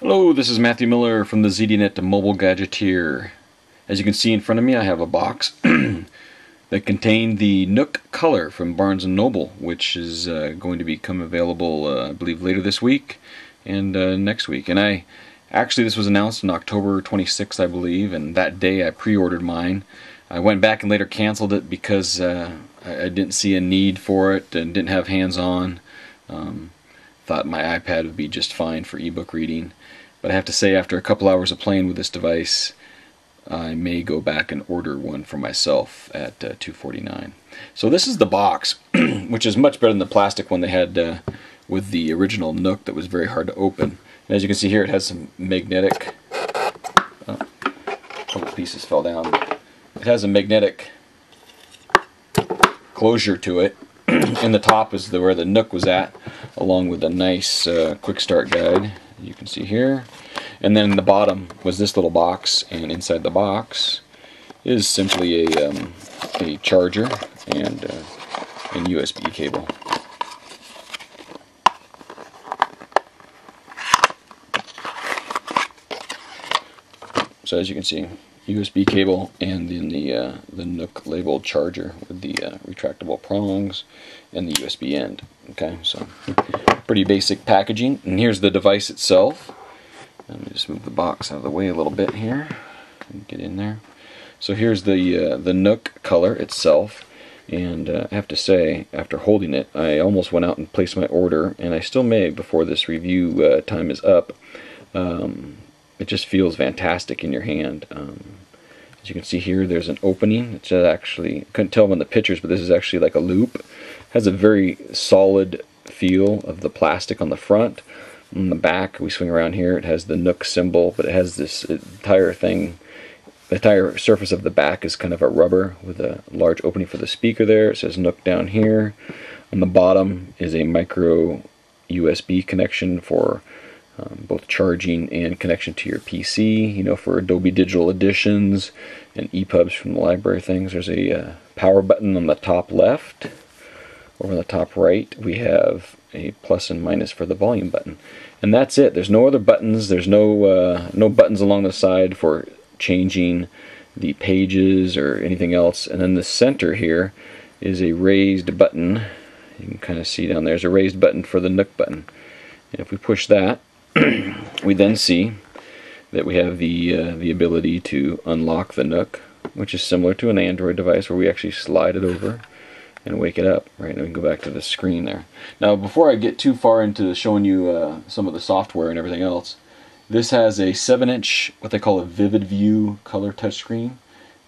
Hello, this is Matthew Miller from the ZDNet Mobile Gadgeteer. As you can see in front of me, I have a box that contained the Nook Color from Barnes & Noble, which is uh, going to become available, uh, I believe, later this week and uh, next week. And I actually, this was announced on October 26th, I believe, and that day I pre-ordered mine. I went back and later canceled it because uh, I, I, didn't see a need for it and didn't have hands-on. Um, thought my iPad would be just fine for ebook reading. But I have to say, after a couple hours of playing with this device, I may go back and order one for myself at uh, 249 So this is the box, which is much better than the plastic one they had uh, with the original Nook that was very hard to open. And as you can see here, it has some magnetic. Oh, a couple pieces fell down. It has a magnetic closure to it. In the top is the, where the Nook was at, along with a nice uh, quick start guide you can see here. And then the bottom was this little box, and inside the box is simply a, um, a charger and, uh, and USB cable. So as you can see, USB cable and then the uh, the Nook labeled charger with the uh, retractable prongs and the USB end. Okay, so pretty basic packaging. And here's the device itself. Let me just move the box out of the way a little bit here and get in there. So here's the uh, the Nook color itself. And uh, I have to say, after holding it, I almost went out and placed my order, and I still may before this review uh, time is up. Um, it just feels fantastic in your hand. Um, as you can see here, there's an opening. It's uh, actually, I couldn't tell in the pictures, but this is actually like a loop. It has a very solid feel of the plastic on the front. On the back, we swing around here, it has the Nook symbol, but it has this uh, entire thing. The entire surface of the back is kind of a rubber with a large opening for the speaker there. It says Nook down here. On the bottom is a micro USB connection for um, both charging and connection to your PC. You know, for Adobe Digital Editions and EPUBs from the library things. There's a uh, power button on the top left. Over on the top right, we have a plus and minus for the volume button, and that's it. There's no other buttons. There's no uh, no buttons along the side for changing the pages or anything else. And then the center here is a raised button. You can kind of see down there. There's a raised button for the Nook button. And if we push that, we then see that we have the uh, the ability to unlock the Nook, which is similar to an Android device where we actually slide it over and wake it up. Right, and we can go back to the screen there. Now, before I get too far into showing you uh, some of the software and everything else, this has a 7-inch, what they call a Vivid View color touchscreen.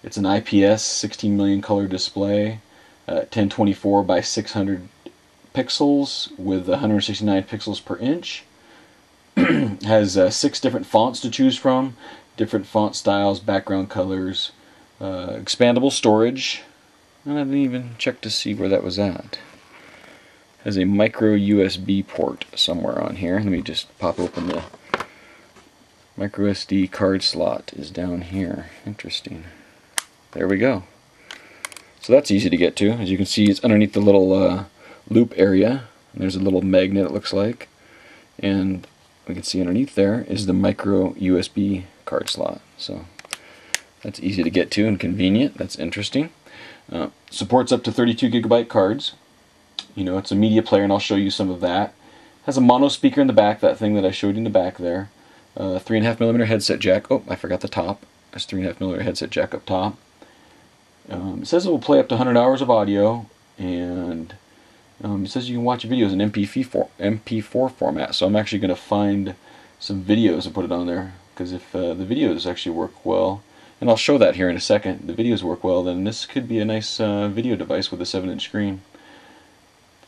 It's an IPS 16 million color display, uh, 1024 by 600 pixels with 169 pixels per inch. has uh, six different fonts to choose from, different font styles, background colors, uh, expandable storage. And I didn't even check to see where that was at. Has a micro USB port somewhere on here. Let me just pop open the micro SD card slot is down here. Interesting. There we go. So that's easy to get to. As you can see, it's underneath the little uh, loop area. And there's a little magnet, it looks like. And we can see underneath there is the micro USB card slot. So that's easy to get to and convenient. That's interesting. Uh, supports up to 32 gigabyte cards. You know, it's a media player, and I'll show you some of that. Has a mono speaker in the back, that thing that I showed you in the back there. Uh, three and a half millimeter headset jack. Oh, I forgot the top. There's three and a half millimeter headset jack up top. Um, it says it will play up to 100 hours of audio, and um, it says you can watch videos in MP4, MP4 format, so I'm actually going to find some videos and put it on there, because if uh, the videos actually work well, and I'll show that here in a second, the videos work well, then this could be a nice uh, video device with a 7-inch screen.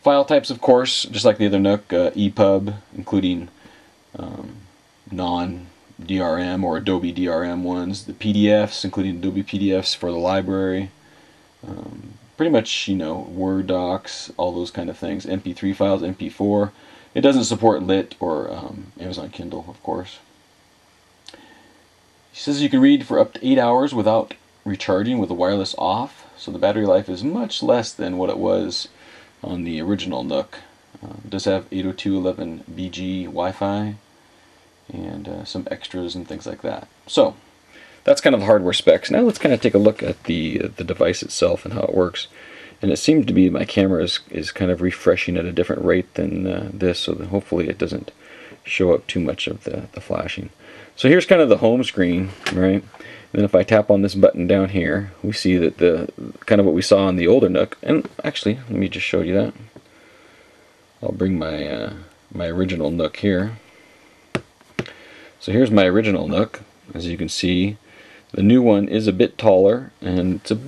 File types, of course, just like the other Nook, uh, EPUB, including um, non-DRM or Adobe DRM ones, the PDFs, including Adobe PDFs for the library, um, pretty much, you know, Word docs, all those kind of things. MP3 files, MP4. It doesn't support Lit or um, Amazon Kindle, of course. He says you can read for up to 8 hours without recharging with the wireless off, so the battery life is much less than what it was on the original Nook. Uh, it does have 802.11bg Wi-Fi, and uh, some extras and things like that. So that's kind of the hardware specs. Now let's kind of take a look at the uh, the device itself and how it works. And it seems to be my camera is, is kind of refreshing at a different rate than uh, this, so hopefully it doesn't show up too much of the, the flashing. So here's kind of the home screen, right? And then if I tap on this button down here, we see that the kind of what we saw on the older Nook. And actually, let me just show you that. I'll bring my uh, my original Nook here. So here's my original Nook. As you can see, the new one is a bit taller, and it's a,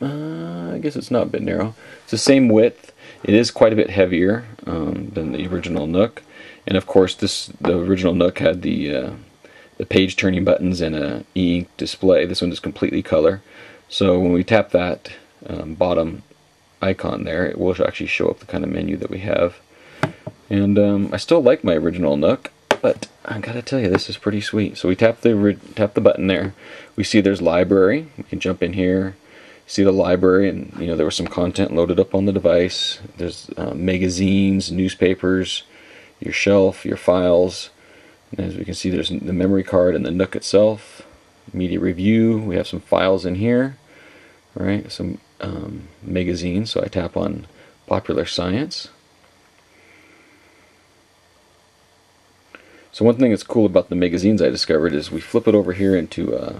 uh, I guess it's not a bit narrow. It's the same width. It is quite a bit heavier um, than the original Nook, and of course, this the original Nook had the uh, the page turning buttons and a e-ink display. This one is completely color. So when we tap that um, bottom icon there, it will actually show up the kind of menu that we have. And um, I still like my original Nook, but I gotta tell you, this is pretty sweet. So we tap the tap the button there. We see there's library. We can jump in here, see the library, and you know there was some content loaded up on the device. There's uh, magazines, newspapers, your shelf, your files. And as we can see, there's the memory card and the Nook itself. Media review. We have some files in here. Right, some um, magazines. So I tap on Popular Science. So one thing that's cool about the magazines I discovered is we flip it over here into a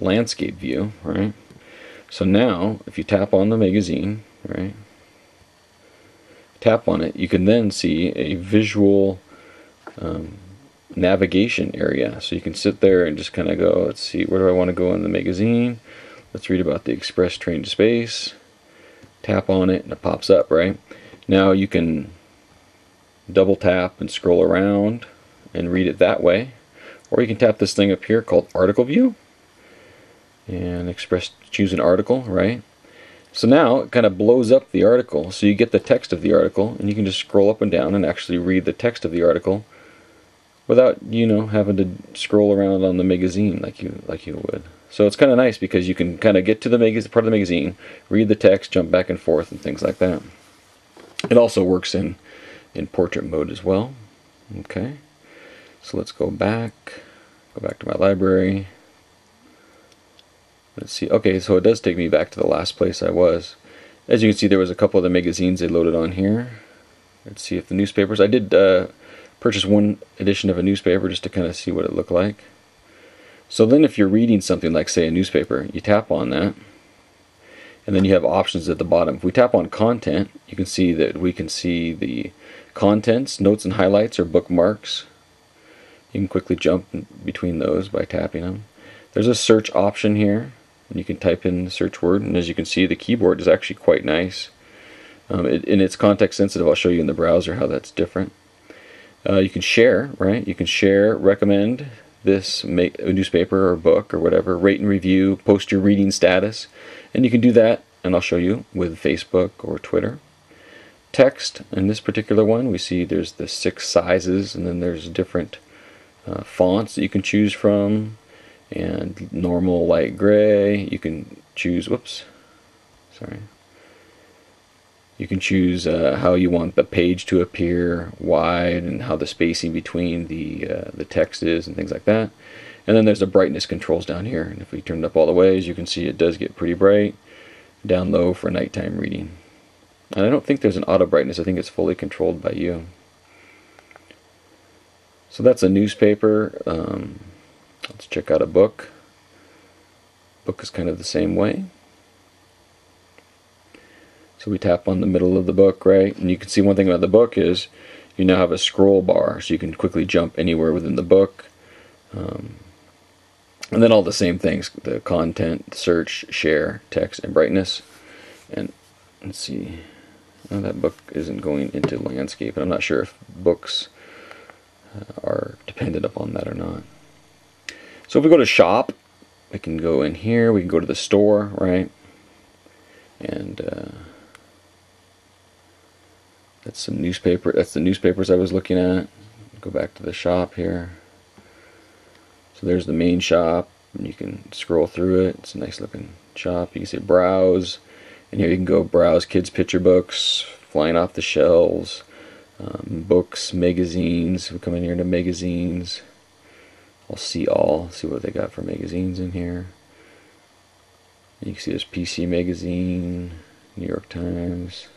landscape view, right? So now, if you tap on the magazine, right, tap on it, you can then see a visual um, navigation area. So you can sit there and just kind of go, let's see, where do I want to go in the magazine? Let's read about the express train to space. Tap on it and it pops up, right? Now you can double tap and scroll around and read it that way. Or you can tap this thing up here called Article View and express choose an article, right? So now it kind of blows up the article so you get the text of the article and you can just scroll up and down and actually read the text of the article without you know having to scroll around on the magazine like you like you would. So it's kind of nice because you can kind of get to the magazine part of the magazine, read the text, jump back and forth and things like that. It also works in in portrait mode as well. Okay. So let's go back, go back to my library. Let's see. Okay, so it does take me back to the last place I was. As you can see, there was a couple of the magazines they loaded on here. Let's see if the newspapers. I did uh, purchase one edition of a newspaper just to kind of see what it looked like. So then if you're reading something like, say, a newspaper, you tap on that, and then you have options at the bottom. If we tap on content, you can see that we can see the contents, notes and highlights, or bookmarks, you can quickly jump between those by tapping them. There's a search option here, and you can type in the search word, and as you can see, the keyboard is actually quite nice. Um, it, and it's context sensitive. I'll show you in the browser how that's different. Uh, you can share, right? You can share, recommend this make a newspaper or book or whatever, rate and review, post your reading status, and you can do that, and I'll show you with Facebook or Twitter. Text, in this particular one, we see there's the six sizes, and then there's different uh, fonts that you can choose from and normal light gray you can choose whoops sorry. You can choose uh, how you want the page to appear wide and how the spacing between the uh, the text is and things like that. And then there's the brightness controls down here and if we turn it up all the way as you can see it does get pretty bright down low for nighttime reading. And I don't think there's an auto brightness I think it's fully controlled by you so that's a newspaper. Um, let's check out a book. Book is kind of the same way. So we tap on the middle of the book, right? And you can see one thing about the book is you now have a scroll bar, so you can quickly jump anywhere within the book. Um, and then all the same things, the content, search, share, text, and brightness. And let's see, oh, that book isn't going into landscape. I'm not sure if books are dependent upon that or not. So if we go to shop, we can go in here, we can go to the store, right? And uh, that's some newspaper, that's the newspapers I was looking at. Go back to the shop here. So there's the main shop, and you can scroll through it. It's a nice looking shop. You can say browse, and here you can go browse kids' picture books, flying off the shelves, um, books, magazines. We come in here to magazines. I'll see all, see what they got for magazines in here. You can see there's PC Magazine, New York Times,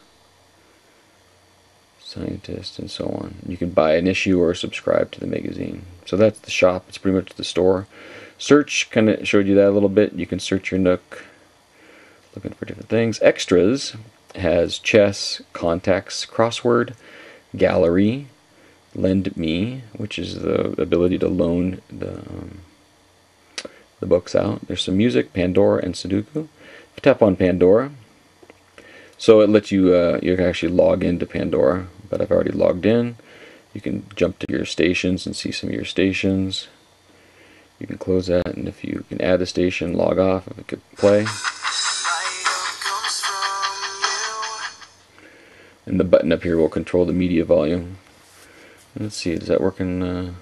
Scientist, and so on. You can buy an issue or subscribe to the magazine. So that's the shop. It's pretty much the store. Search kind of showed you that a little bit. You can search your Nook, looking for different things. Extras has chess, contacts, crossword, gallery, lend me, which is the ability to loan the um, the books out. There's some music, Pandora, and Sudoku. Tap on Pandora, so it lets you uh, you can actually log into Pandora, but I've already logged in. You can jump to your stations and see some of your stations. You can close that, and if you can add a station, log off, if it could play. And the button up here will control the media volume. Let's see, does that work in uh,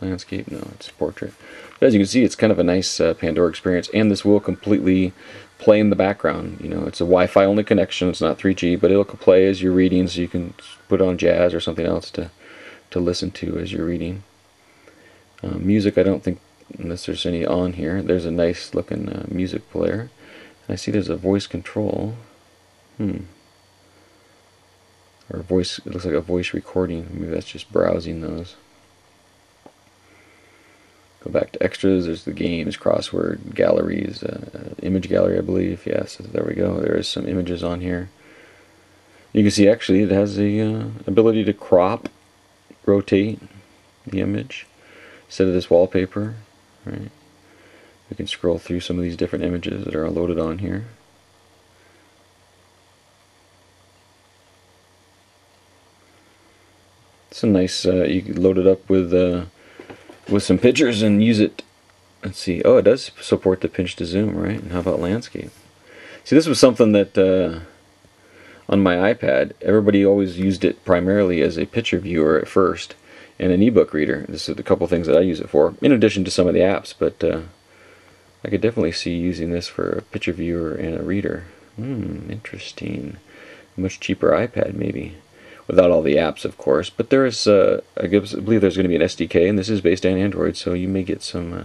landscape? No, it's portrait. But as you can see, it's kind of a nice uh, Pandora experience, and this will completely play in the background. You know, it's a Wi-Fi only connection. It's not 3G, but it'll play as you're reading, so you can put on jazz or something else to to listen to as you're reading. Uh, music, I don't think, unless there's any on here. There's a nice looking uh, music player. I see there's a voice control. Hmm or voice it looks like a voice recording. Maybe that's just browsing those. Go back to extras. There's the games crossword galleries uh, image gallery I believe. Yes there we go. There is some images on here. You can see actually it has the uh, ability to crop rotate the image instead of this wallpaper right? We can scroll through some of these different images that are loaded on here It's a nice, uh, you can load it up with uh, with some pictures and use it. Let's see. Oh, it does support the pinch to zoom, right? And how about landscape? See, this was something that uh, on my iPad, everybody always used it primarily as a picture viewer at first and an ebook reader. This is a couple things that I use it for, in addition to some of the apps. But uh, I could definitely see using this for a picture viewer and a reader. Hmm, interesting. Much cheaper iPad, maybe without all the apps, of course. But there is, uh, I believe there's going to be an SDK, and this is based on Android, so you may get some uh,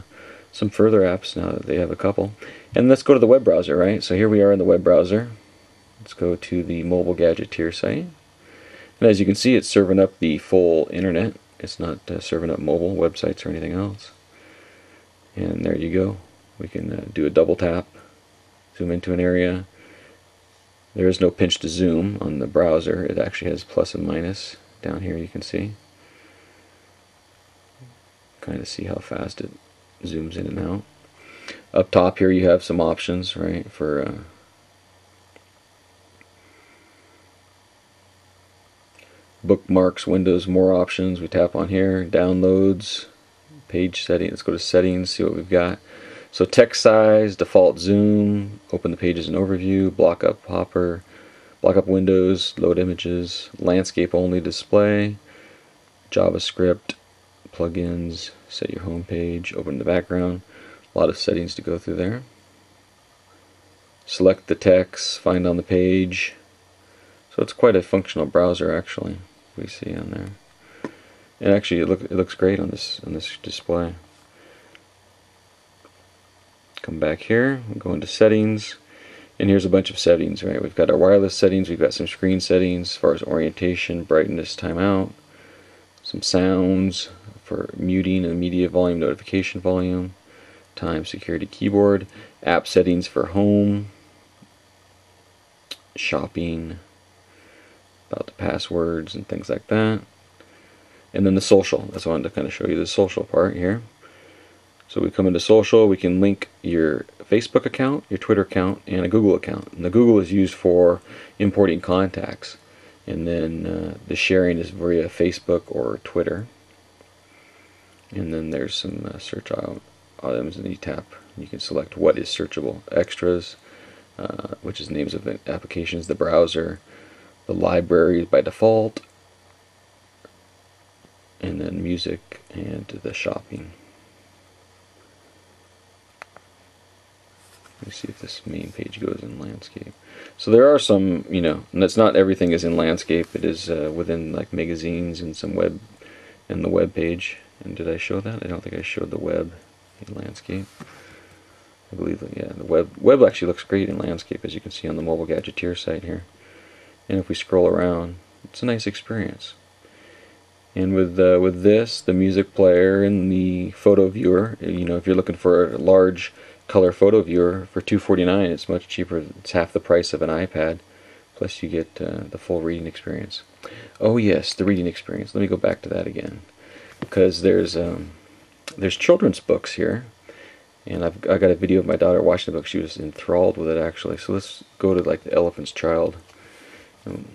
some further apps now that they have a couple. And let's go to the web browser, right? So here we are in the web browser. Let's go to the mobile gadgeteer site. And as you can see, it's serving up the full internet. It's not uh, serving up mobile websites or anything else. And there you go. We can uh, do a double tap, zoom into an area, there is no pinch to zoom on the browser. It actually has plus and minus down here you can see. Kind of see how fast it zooms in and out. Up top here you have some options, right, for uh, bookmarks, windows, more options. We tap on here, downloads, page settings. Let's go to settings, see what we've got. So text size, default zoom, open the pages in overview, block up hopper, block up windows, load images, landscape only display, JavaScript, plugins, set your home page, open the background. A lot of settings to go through there. Select the text, find on the page. So it's quite a functional browser actually. We see on there. And actually it, look, it looks great on this on this display. Come back here, go into settings, and here's a bunch of settings, right? We've got our wireless settings, we've got some screen settings as far as orientation, brightness, timeout, some sounds for muting and media volume, notification volume, time, security, keyboard, app settings for home, shopping, about the passwords and things like that. And then the social, that's what I wanted to kind of show you the social part here. So we come into social, we can link your Facebook account, your Twitter account, and a Google account. And the Google is used for importing contacts. And then uh, the sharing is via Facebook or Twitter. And then there's some uh, search items and you tap. You can select what is searchable. Extras, uh, which is names of applications, the browser, the library by default, and then music and the shopping. Let me see if this main page goes in landscape. So there are some, you know, and it's not everything is in landscape. It is uh, within like magazines and some web and the web page. And did I show that? I don't think I showed the web in landscape. I believe that, yeah, the web web actually looks great in landscape as you can see on the mobile gadgeteer site here. And if we scroll around, it's a nice experience. And with uh, with this, the music player and the photo viewer, you know, if you're looking for a large color photo viewer for 249, it's much cheaper. It's half the price of an iPad. Plus, you get uh, the full reading experience. Oh yes, the reading experience. Let me go back to that again, because there's um, there's children's books here, and I've I got a video of my daughter watching the book. She was enthralled with it actually. So let's go to like the Elephant's Child. Um,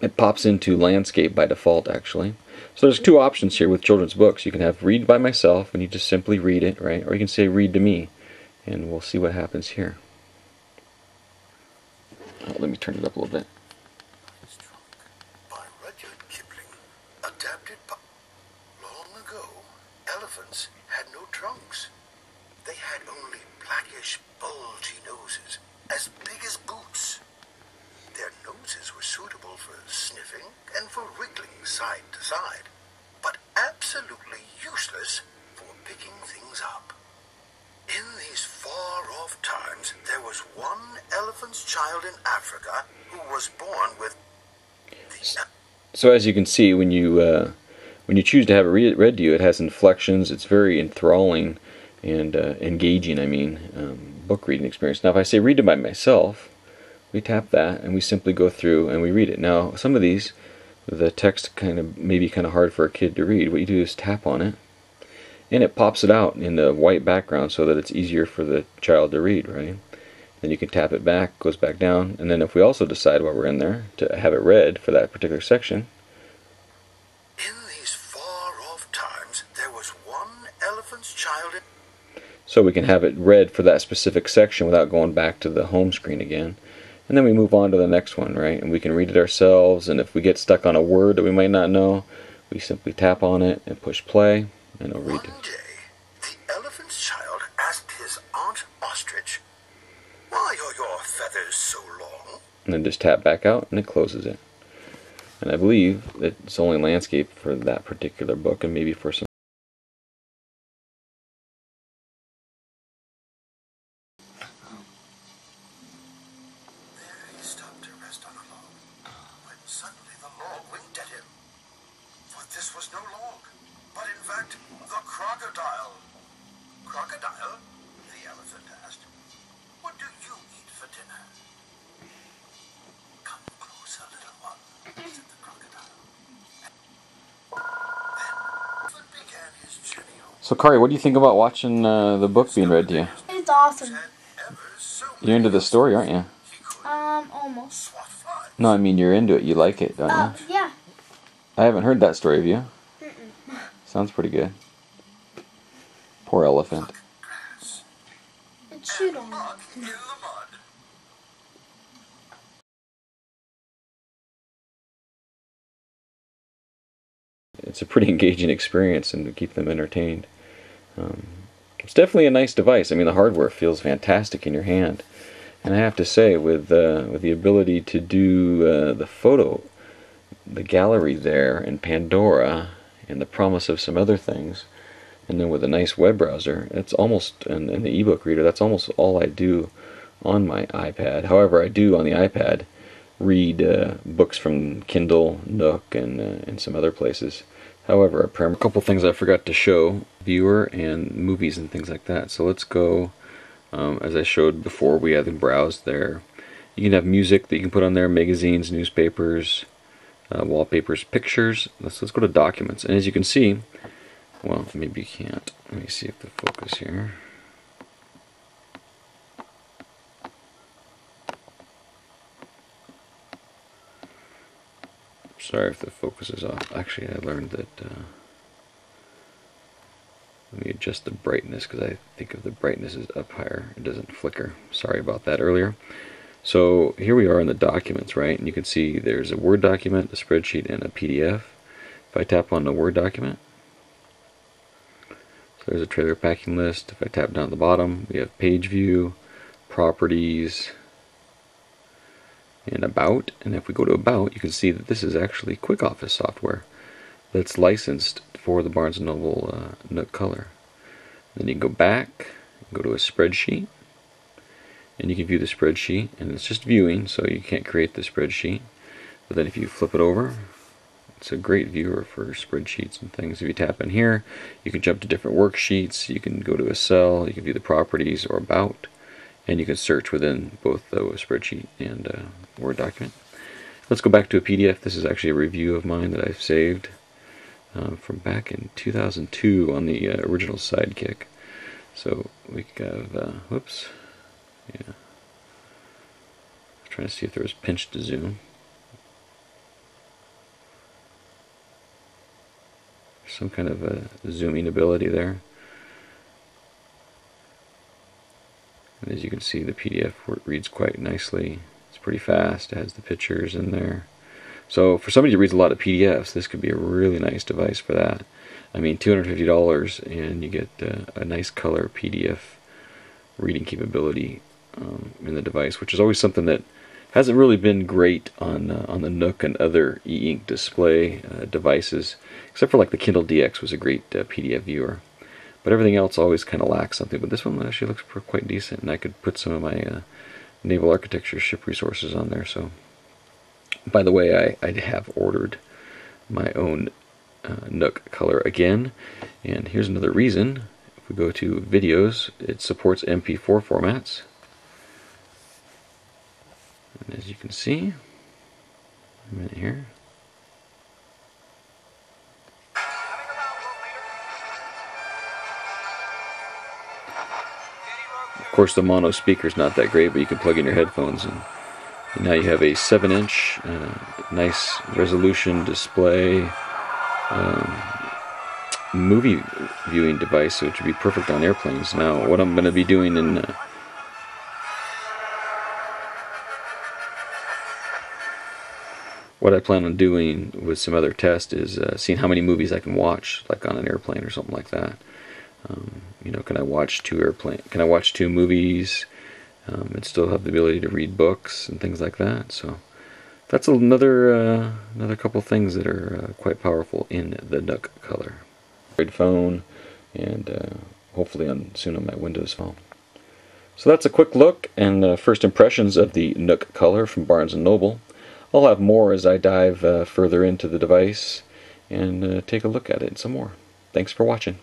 it pops into landscape by default actually. So there's two options here with children's books. You can have read by myself and you just simply read it, right? Or you can say read to me and we'll see what happens here. Oh, let me turn it up a little bit. By Rudyard Kipling, adapted by... Long ago, elephants had no trunks. They had only blackish, bulgy noses, as big as boots. Their noses were suitable for sniffing and for wriggling side to side, but absolutely useless for picking things up. In these far off times, there was one elephant's child in Africa who was born with the. So as you can see, when you uh, when you choose to have it read, read to you, it has inflections. It's very enthralling and uh, engaging. I mean, um, book reading experience. Now, if I say read it by myself, we tap that and we simply go through and we read it. Now, some of these, the text kind of maybe kind of hard for a kid to read. What you do is tap on it, and it pops it out in the white background so that it's easier for the child to read, right? Then you can tap it back, goes back down, and then if we also decide while we're in there to have it read for that particular section, In these far off times, there was one elephant's child so we can have it read for that specific section without going back to the home screen again. And then we move on to the next one, right? And we can read it ourselves, and if we get stuck on a word that we might not know, we simply tap on it and push play, and it'll read it. So long? and then just tap back out and it closes it. And I believe it's only landscape for that particular book and maybe for some There he stopped to rest on a log, when suddenly the log winked at him. For this was no log, but in fact the crocodile. Crocodile? The elephant asked. What do you eat for dinner? Come closer, little one, said the crocodile. Then it began his journey home. So Kari, what do you think about watching uh, the book being read to you? It's awesome. Had ever so You're into the story, aren't you? Um, almost. No, I mean you're into it. You like it, don't Oh, you? yeah. I haven't heard that story of you. Sounds pretty good. Poor elephant. It chewed on it. in the mud. It's a pretty engaging experience and to keep them entertained. Um, it's definitely a nice device. I mean, the hardware feels fantastic in your hand. And I have to say, with uh, with the ability to do uh, the photo, the gallery there, and Pandora, and the promise of some other things, and then with a nice web browser, it's almost and, and the ebook reader. That's almost all I do on my iPad. However, I do on the iPad read uh, books from Kindle, Nook, and uh, and some other places. However, a couple things I forgot to show viewer and movies and things like that. So let's go. Um, as I showed before, we have the browse there. You can have music that you can put on there, magazines, newspapers, uh, wallpapers, pictures. Let's let's go to documents, and as you can see, well, maybe you can't. Let me see if the focus here. Sorry if the focus is off. Actually, I learned that. Uh, let me adjust the brightness because I think if the brightness is up higher, it doesn't flicker. Sorry about that earlier. So here we are in the documents, right? And you can see there's a Word document, a spreadsheet, and a PDF. If I tap on the Word document, so there's a trailer packing list. If I tap down at the bottom, we have page view, properties, and about. And if we go to about, you can see that this is actually Quickoffice software. that's licensed for the Barnes & Noble uh, Nook color. Then you can go back, go to a spreadsheet, and you can view the spreadsheet, and it's just viewing, so you can't create the spreadsheet. But then if you flip it over, it's a great viewer for spreadsheets and things. If you tap in here, you can jump to different worksheets, you can go to a cell, you can view the properties or about, and you can search within both the spreadsheet and uh, Word document. Let's go back to a PDF. This is actually a review of mine that I've saved uh, from back in 2002 on the uh, original Sidekick. So we have, uh, whoops, yeah. Trying to see if there was pinch to zoom. Some kind of a zooming ability there. And as you can see, the PDF reads quite nicely. It's pretty fast. It has the pictures in there. So for somebody who reads a lot of PDFs, this could be a really nice device for that. I mean, $250 and you get uh, a nice color PDF reading capability um, in the device, which is always something that hasn't really been great on uh, on the Nook and other e-ink display uh, devices, except for like the Kindle DX was a great uh, PDF viewer. But everything else always kind of lacks something. But this one actually looks quite decent, and I could put some of my uh, naval architecture ship resources on there. So by the way, I, I have ordered my own uh, Nook color again. And here's another reason. If we go to videos, it supports MP4 formats. And as you can see, a minute here. Course, the mono speaker is not that great, but you can plug in your headphones and now you have a 7 inch, uh, nice resolution display um, movie viewing device, which would be perfect on airplanes. Now, what I'm going to be doing in uh, what I plan on doing with some other tests is uh, seeing how many movies I can watch, like on an airplane or something like that. Um, you know, can I watch two airplane? Can I watch two movies? um, and still have the ability to read books and things like that. So that's another uh, another couple things that are uh, quite powerful in the Nook color. Great Phone and uh, hopefully on soon on my Windows phone. So that's a quick look and uh, first impressions of the Nook color from Barnes & Noble. I'll have more as I dive uh, further into the device and uh, take a look at it some more. Thanks for watching.